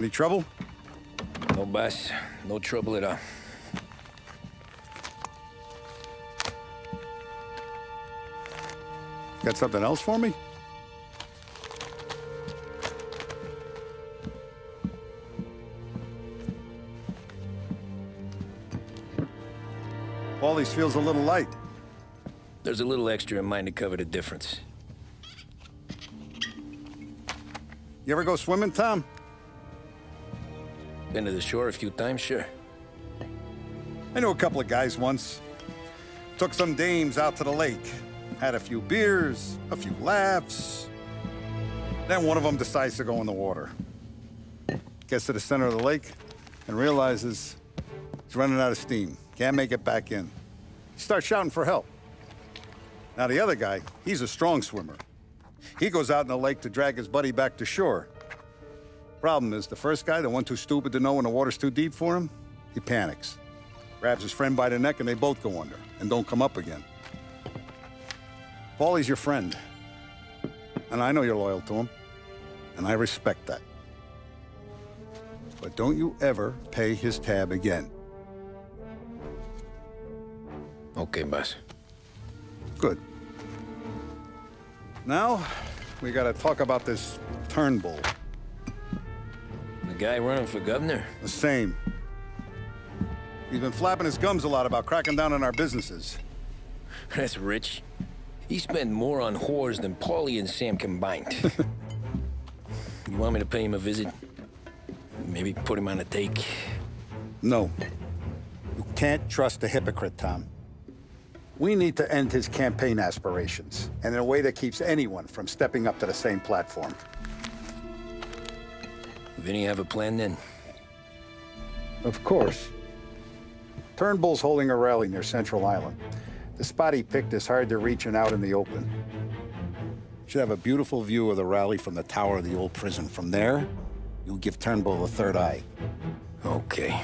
Any trouble? No, boss. No trouble at all. Got something else for me? Paulie's feels a little light. There's a little extra in mine to cover the difference. You ever go swimming, Tom? Been to the shore a few times, sure. I knew a couple of guys once. Took some dames out to the lake. Had a few beers, a few laughs. Then one of them decides to go in the water. Gets to the center of the lake and realizes he's running out of steam. Can't make it back in. He starts shouting for help. Now the other guy, he's a strong swimmer. He goes out in the lake to drag his buddy back to shore. Problem is, the first guy, the one too stupid to know when the water's too deep for him, he panics. Grabs his friend by the neck and they both go under and don't come up again. Paulie's your friend. And I know you're loyal to him. And I respect that. But don't you ever pay his tab again. Okay, boss. Good. Now, we gotta talk about this Turnbull. Guy running for governor? The same. He's been flapping his gums a lot about cracking down on our businesses. That's rich. He spent more on whores than Paulie and Sam combined. you want me to pay him a visit? Maybe put him on a take? No. You can't trust a hypocrite, Tom. We need to end his campaign aspirations, and in a way that keeps anyone from stepping up to the same platform. Vinny have a plan then? Of course. Turnbull's holding a rally near Central Island. The spot he picked is hard to reach and out in the open. Should have a beautiful view of the rally from the tower of the old prison. From there, you'll give Turnbull a third eye. Okay.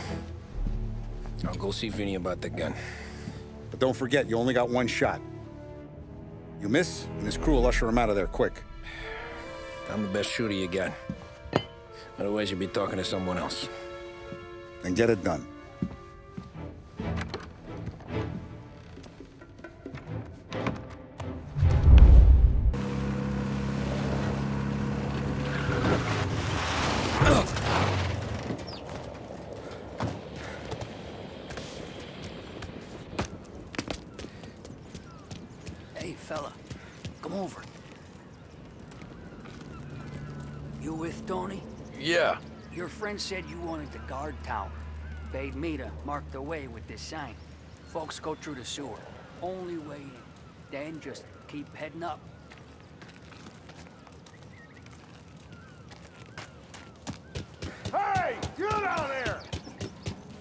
I'll go see Vinny about the gun. But don't forget, you only got one shot. You miss, and his crew will usher him out of there quick. I'm the best shooter you got. Otherwise, you'd be talking to someone else. Then get it done. Friend said you wanted the guard tower. Bade me to mark the way with this sign. Folks go through the sewer. Only way in. Then just keep heading up. Hey, you down there!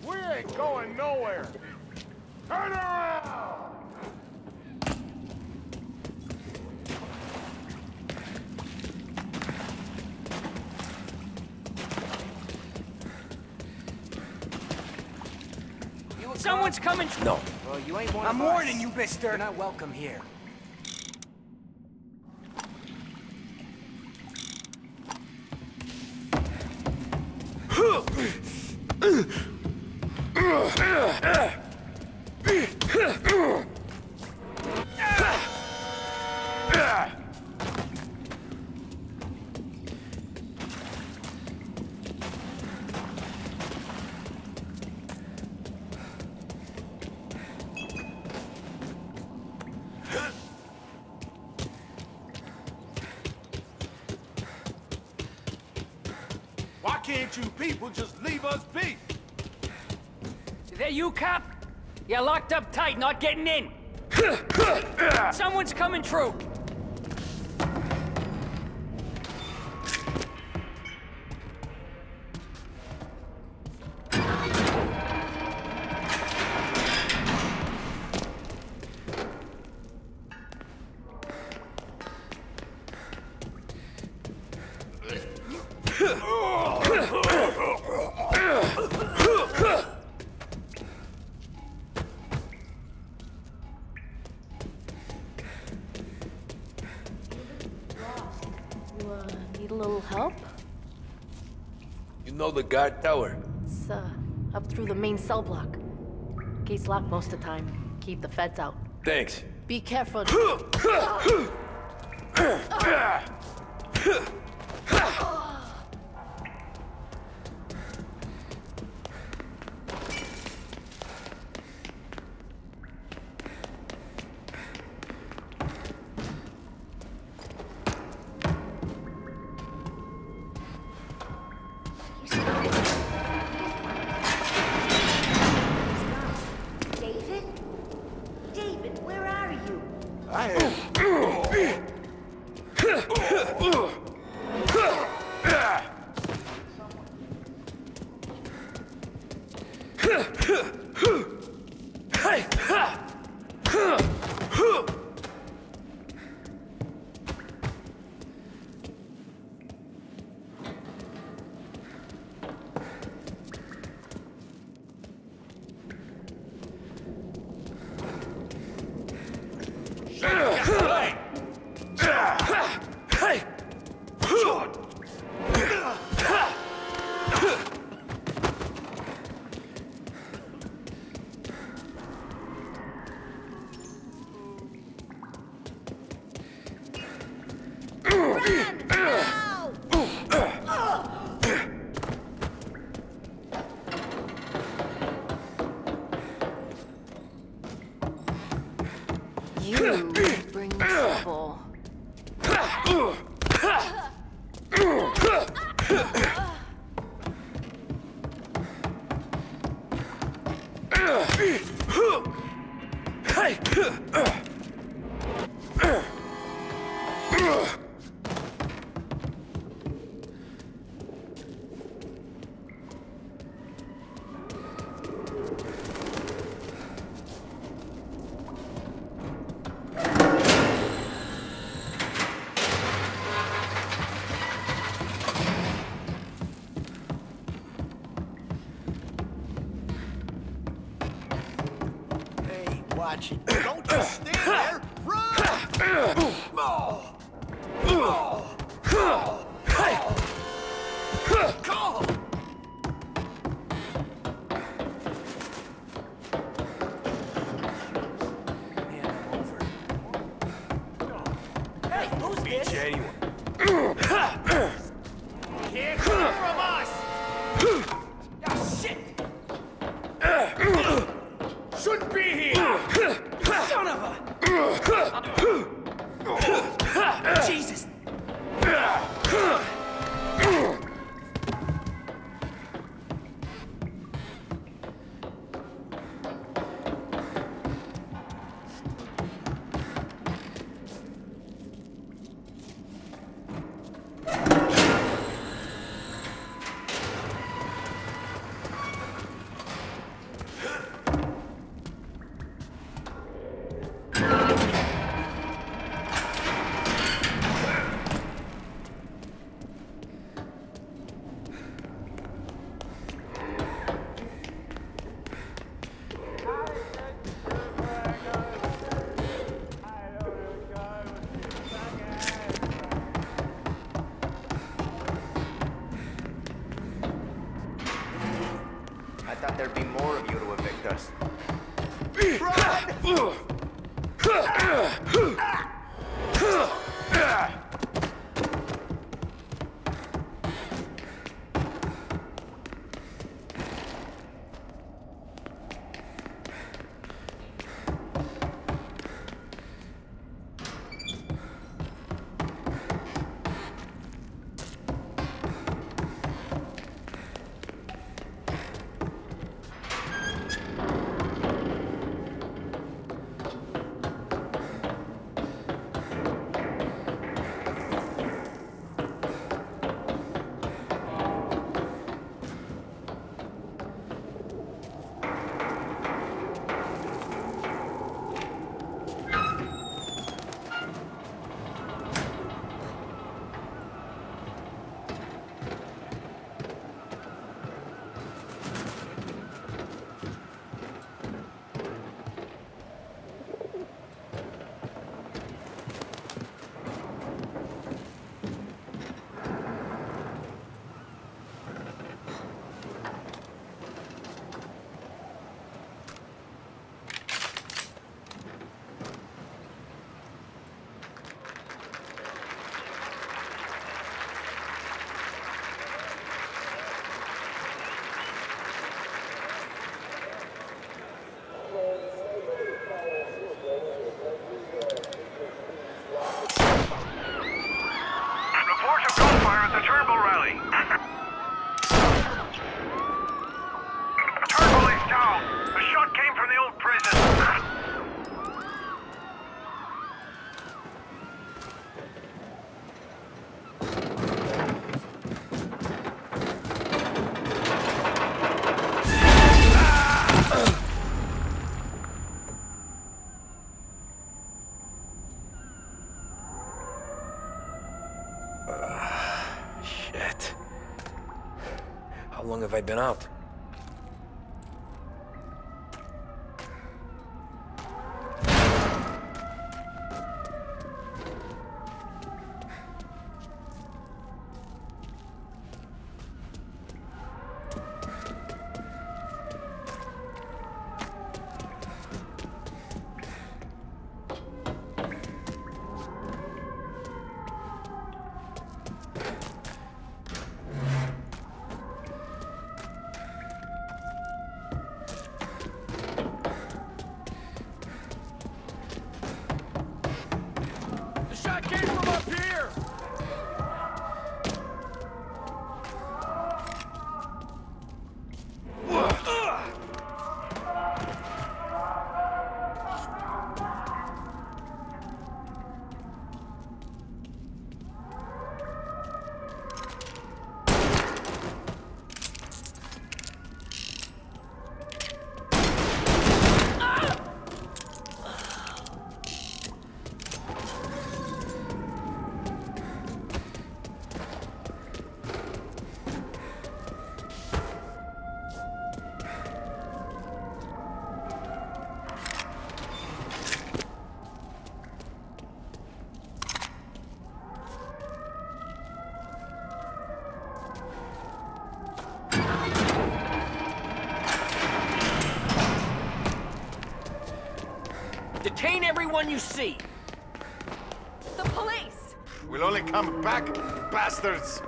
We ain't going nowhere. Turn around! Someone's coming! No. Well, you ain't one I'm of us. warning you, mister. You're not welcome here. Why Up tight, not getting in. Someone's coming through. You, uh, need a little help? You know the guard tower? It's, uh, up through the main cell block. Gate's locked most of the time. Keep the feds out. Thanks. Be careful. I am. I thought there'd be more of you to evict us. Run! vai bem? Cane everyone you see! The police! We'll only come back, bastards!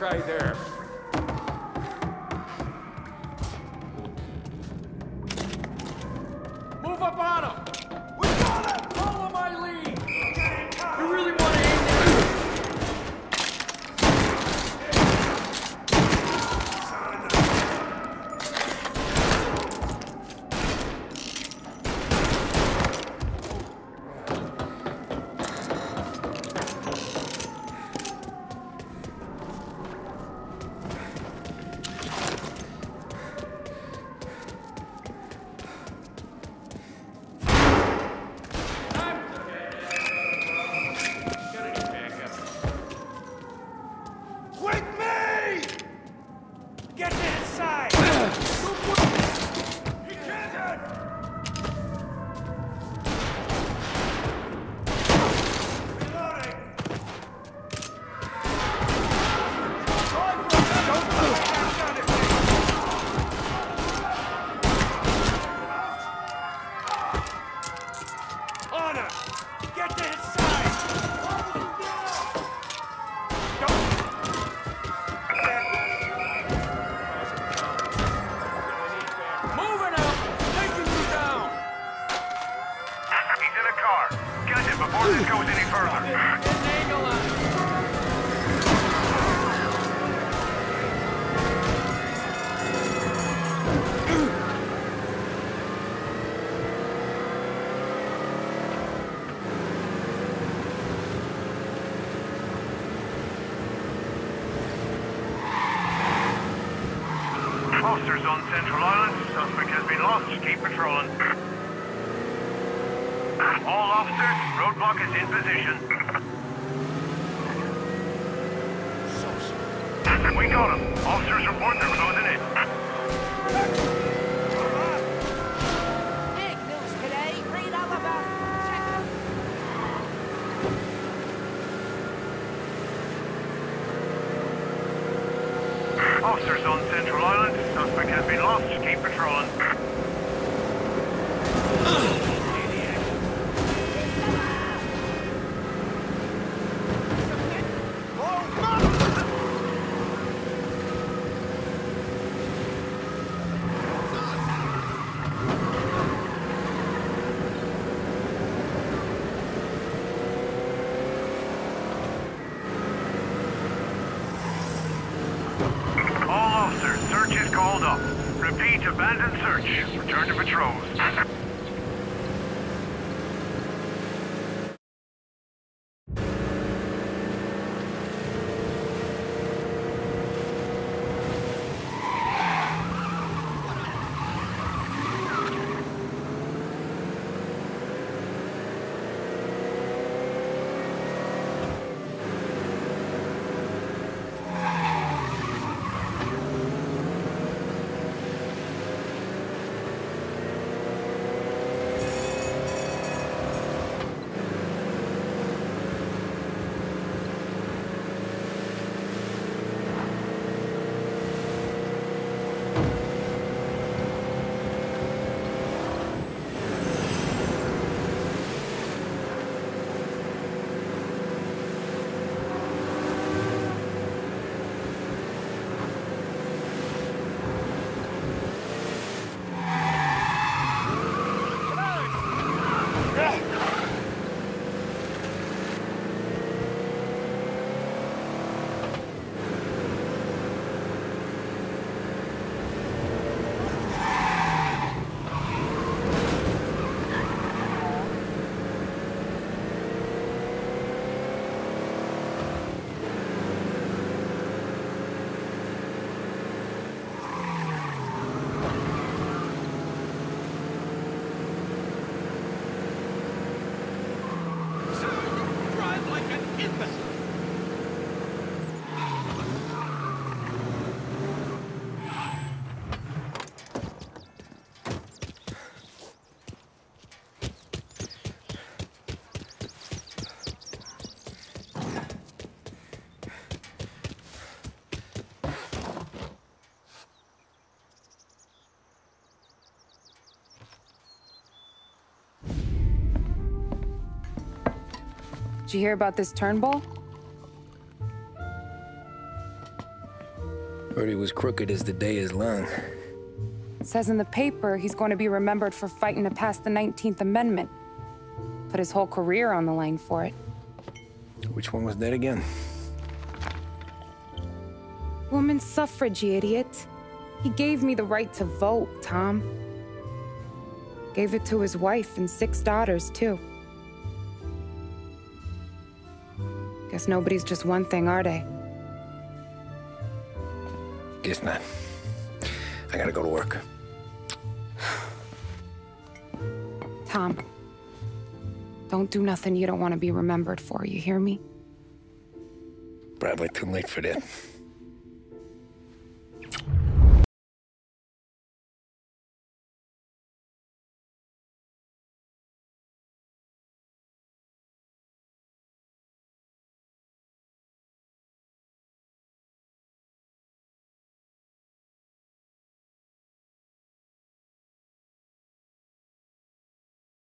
try there. 아! Monsters on Central Island. Suspect has been lost. Keep patrolling. All officers, roadblock is in position. We got him. Officers report they're closing in. Did you hear about this Turnbull? Heard he was crooked as the day is long. It says in the paper he's going to be remembered for fighting to pass the 19th Amendment. Put his whole career on the line for it. Which one was that again? Woman's suffrage, you idiot. He gave me the right to vote, Tom. Gave it to his wife and six daughters, too. Guess nobody's just one thing, are they? Guess not. I gotta go to work. Tom, don't do nothing you don't want to be remembered for, you hear me? Probably too late for that.